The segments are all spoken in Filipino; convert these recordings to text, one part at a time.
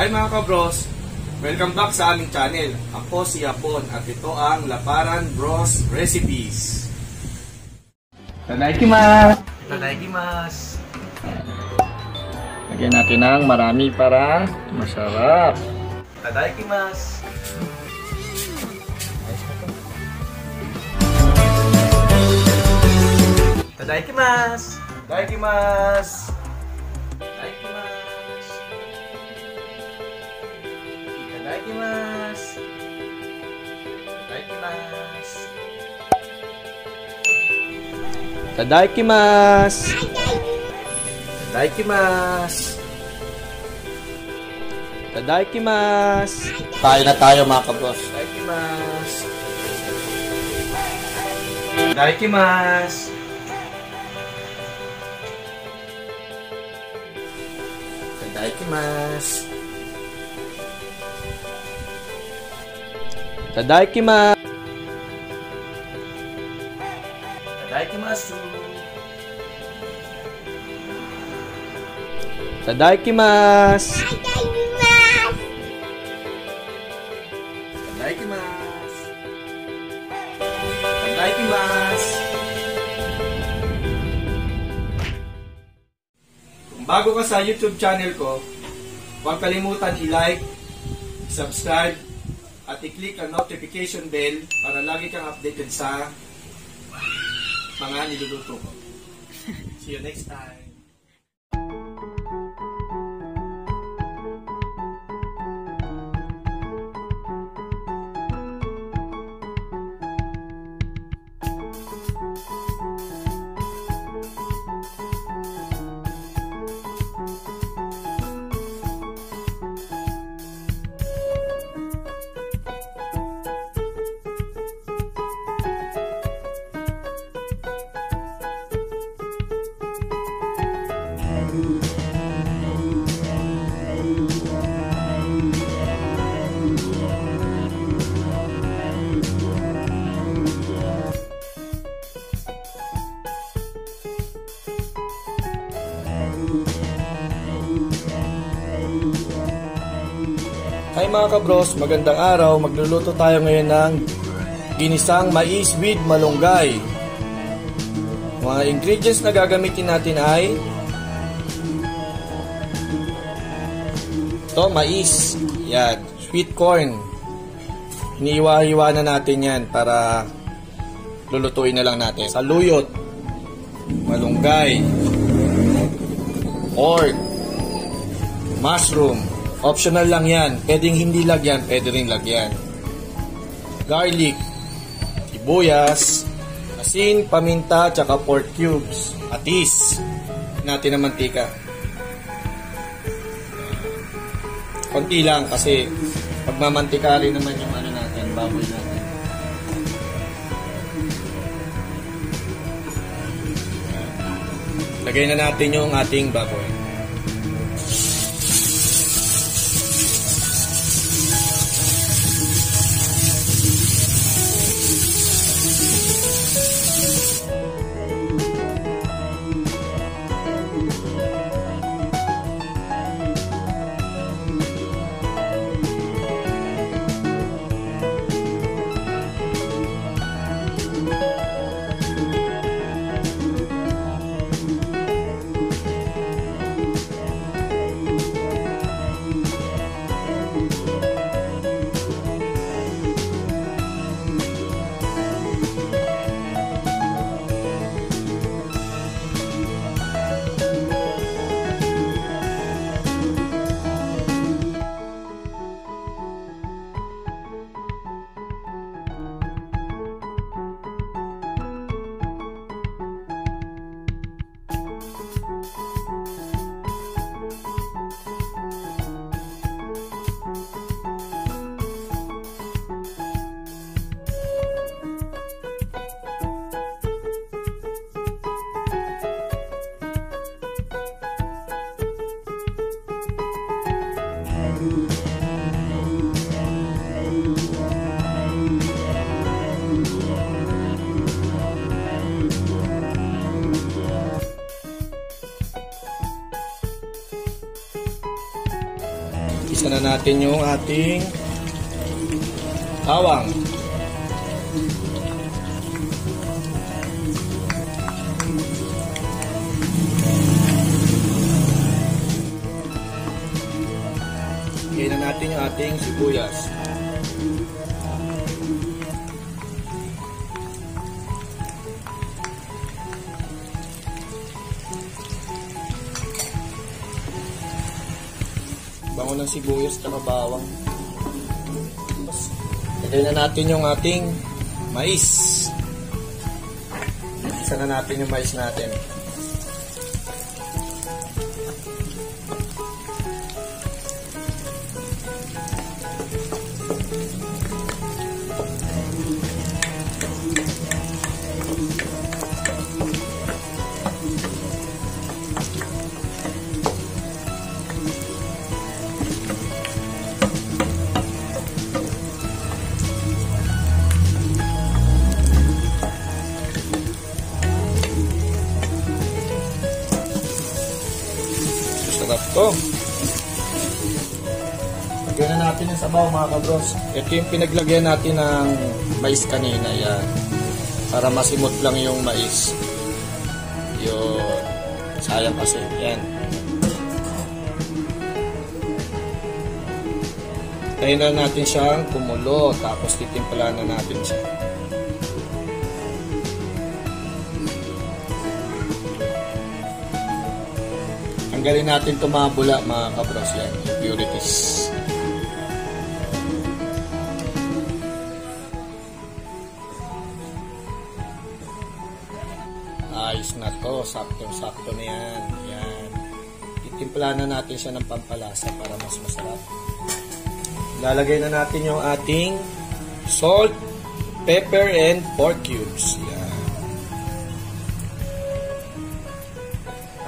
Hi mga kabros! Welcome back sa aming channel. Ako si Yapon at ito ang Laparan Bros Recipes. Tadaikimasu! Tadaikimasu! Lagyan natin ng marami para masarap. Tadaikimasu! Tadaikimasu! Tadaikimasu! Tadaikimasu! Tadaikimasu! Tadaikimasu! Tayo na tayo mga kabros. Tadaikimasu! Tadaikimasu! Tadaikimasu! Tadaikimasu! Tadaikimasu! Tadaikimasu! Tadaikimasu! Tadaikimasu! Kung bago ka sa YouTube channel ko, huwag kalimutan i-like, subscribe, at i-click ang notification bell para lagi kang updated sa mga niluluto ko. See you next time! Hi mga kabros, magandang araw. Magluluto tayo ngayon ng ginisang mais with malunggay. Mga ingredients na gagamitin natin ay ito, mais. Yan, sweet corn. Iniiwa-hiwa na natin yan para lulutuin na lang natin. Saluyot, malunggay, pork, mushroom, Optional lang yan. Pwedeng hindi lagyan, pwede rin lagyan. Garlic, sibuyas, asin, paminta, tsaka pork cubes. Atis, natin ng mantika. Konti lang kasi pagmamantika rin naman yung ano natin, baboy natin. Lagay na natin yung ating baboy. Na natin yung ating bawang. Lagyan na natin yung ating sibuyas. Bango ng sibuyas at bawang. Tapos, lagyan na natin yung ating mais. Isa na natin yung mais natin. To. Lagyan na natin yung sabaw mga kabros. Ito yung pinaglagyan natin ng mais kanina. Yan. Para masimot lang yung mais. Yun. Sayang kasi. Yan. Tayo na natin siyang kumulo. Tapos titimplahan na natin siya. Tanggalin natin itong mga bula, mga kabros yan, impurities. Ayos na to, saktong-sakto na yan. Yan. Itimplahan na natin siya ng pampalasa para mas masarap. Lalagay na natin yung ating salt, pepper, and pork cubes. Yan.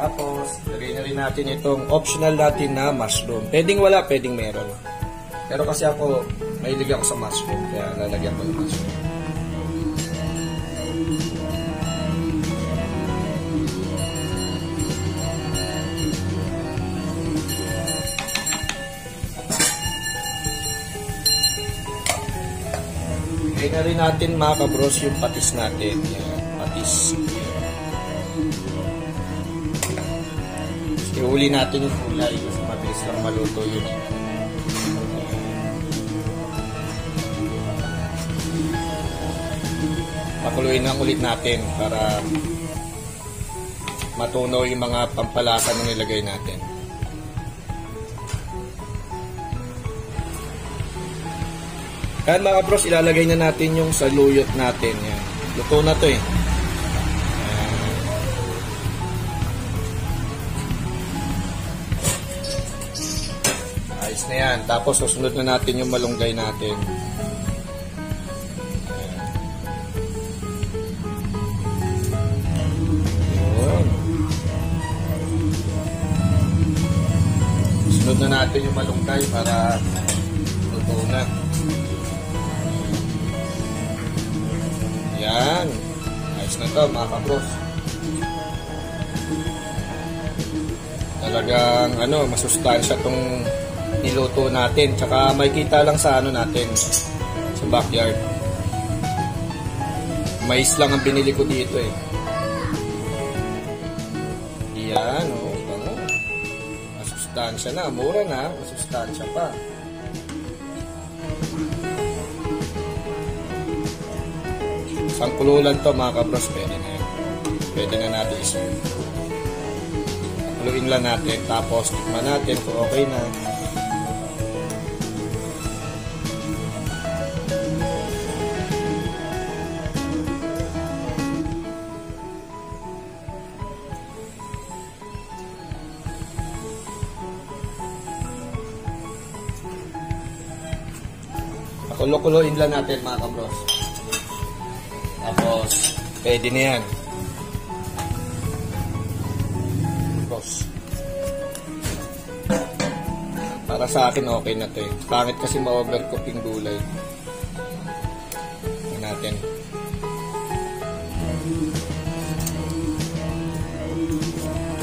Tapos, lagay na rin natin itong optional natin na mushroom. Pwedeng wala, pwedeng meron. Pero kasi ako, mahilig ako sa mushroom, kaya lalagyan ko ng mushroom. Lagay na rin natin mga kabros yung patis natin. Yan, patis. Ihuli natin yung kulay kasi mabilis lang maluto yun. Pakuluin lang ulit natin para matunaw yung mga pampalasa na nilagay natin. Kaya mga bros, ilalagay na natin yung saluyot natin. Yan. Luto na to eh. Na yan. Tapos susunod na natin yung malunggay natin. Yun. Sunod na natin yung malunggay para luto na. Yan. Ayos na to mga kabros. Talagang ano, masustansya tong niluto natin. Tsaka may kita lang sa ano natin sa backyard. Mais lang ang binili ko dito eh. Yan, oh, bango. Masustansya na, mura na, masustansya pa. Isang kululan to mga kabros, pwede na yun. Pwede na natin iserve. Haluin lang natin, tapos tikman natin kung okay na. Pakulo-kuloin lang natin mga kabros. Tapos, pwede na yan. Bros. Para sa akin, okay na to eh. Pangit kasi ma-overcook yung gulay. Tingnan natin.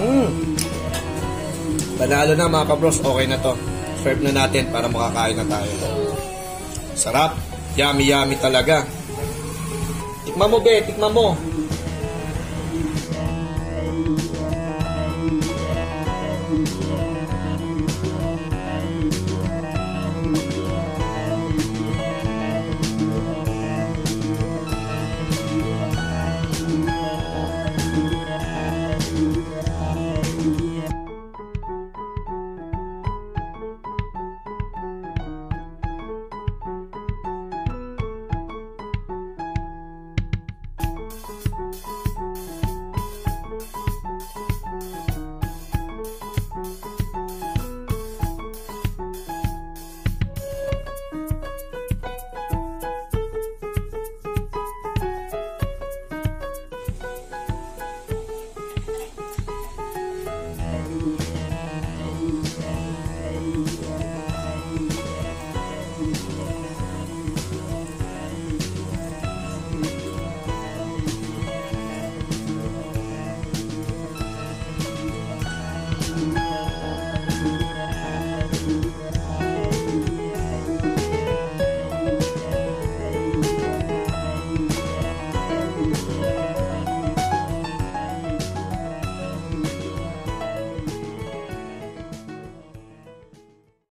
Mm. Panalo na mga kabros, okay na to. Serve na natin para makakain na tayo. Sarap. Yummy, yummy talaga. Tikman mo, be. Tikman mo.